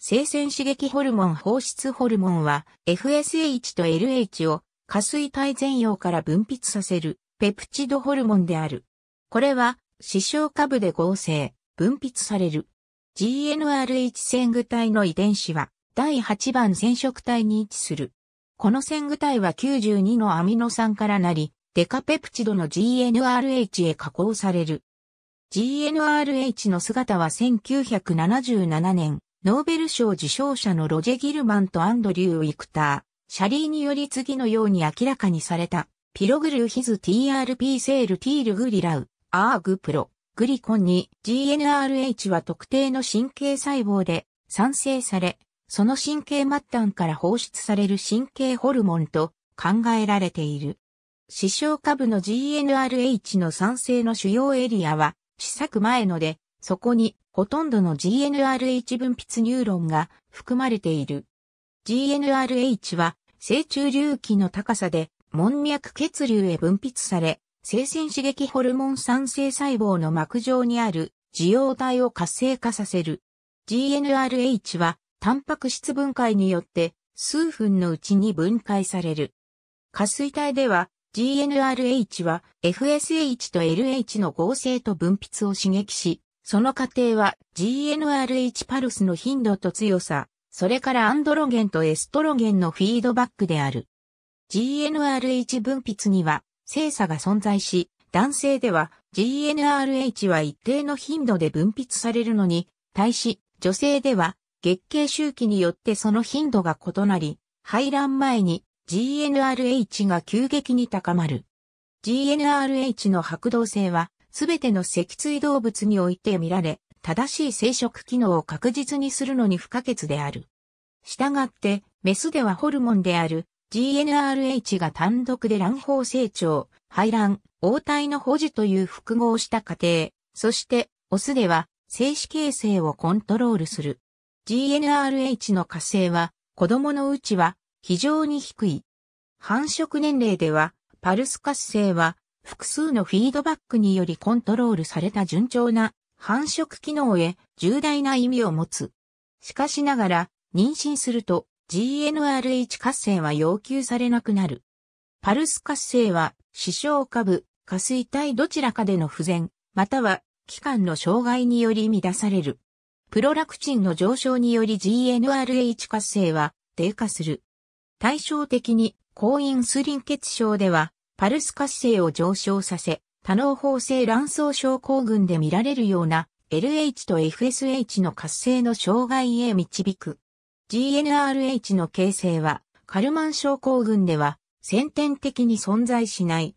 生鮮刺激ホルモン放出ホルモンは FSH と LH を下水体全葉から分泌させるペプチドホルモンである。これは視床下部で合成、分泌される。GNRH 線具体の遺伝子は第8番染色体に位置する。この線具体は92のアミノ酸からなり、デカペプチドの GNRH へ加工される。GNRH の姿は1977年、ノーベル賞受賞者のロジェ・ギルマンとアンドリュー・ウィクター、シャリーにより次のように明らかにされた、ピログルヒズ TRP セールティールグリラウ、アーグプロ、グリコンに GNRH は特定の神経細胞で産生され、その神経末端から放出される神経ホルモンと考えられている。視床下部の GNRH の産生の主要エリアは小さく前ので、そこにほとんどの GNRH 分泌ニューロンが含まれている。GNRH は成中流器の高さで門脈血流へ分泌され、生鮮刺激ホルモン産生細胞の膜上にある受容体を活性化させる。GNRH はタンパク質分解によって数分のうちに分解される。下水体では GNRH は FSH と LH の合成と分泌を刺激し、その過程は GNRH パルスの頻度と強さ、それからアンドロゲンとエストロゲンのフィードバックである。GNRH 分泌には性差が存在し、男性では GNRH は一定の頻度で分泌されるのに、対し女性では月経周期によってその頻度が異なり、排卵前に GNRH が急激に高まる。GNRH の白動性は、すべての脊椎動物において見られ、正しい生殖機能を確実にするのに不可欠である。したがって、メスではホルモンである GNRH が単独で卵胞成長、排卵、応体の保持という複合した過程、そして、オスでは精子形成をコントロールする。GNRH の活性は子供のうちは非常に低い。繁殖年齢ではパルス活性は複数のフィードバックによりコントロールされた順調な繁殖機能へ重大な意味を持つ。しかしながら妊娠すると GNRH 活性は要求されなくなる。パルス活性は視床下部、下水体どちらかでの不全、または器官の障害により乱される。プロラクチンの上昇により GNRH 活性は低下する。対照的に、抗インスリン血症では、パルス活性を上昇させ、多脳胞性卵巣症候群で見られるような LH と FSH の活性の障害へ導く。GNRH の形成は、カルマン症候群では、先天的に存在しない。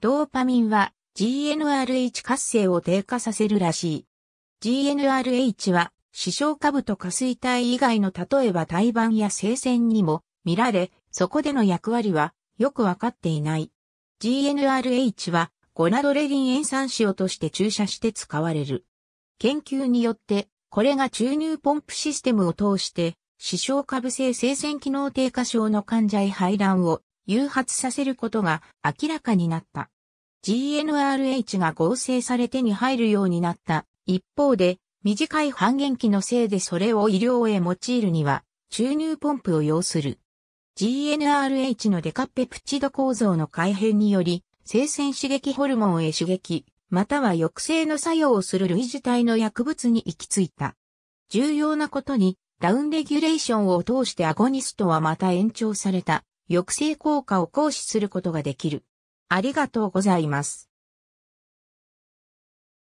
ドーパミンは GNRH 活性を低下させるらしい。GNRH は視床下部と下水体以外の例えば胎盤や生鮮にも見られ、そこでの役割はよくわかっていない。GNRH はゴナドレリン塩酸塩として注射して使われる。研究によってこれが注入ポンプシステムを通して視床下部性生鮮機能低下症の患者へ排卵を誘発させることが明らかになった。GNRH が合成され手に入るようになった一方で、短い半減期のせいでそれを医療へ用いるには、注入ポンプを要する。GNRH のデカペプチド構造の改変により、生鮮刺激ホルモンへ刺激、または抑制の作用をする類似体の薬物に行き着いた。重要なことに、ダウンレギュレーションを通してアゴニストはまた延長された抑制効果を行使することができる。ありがとうございます。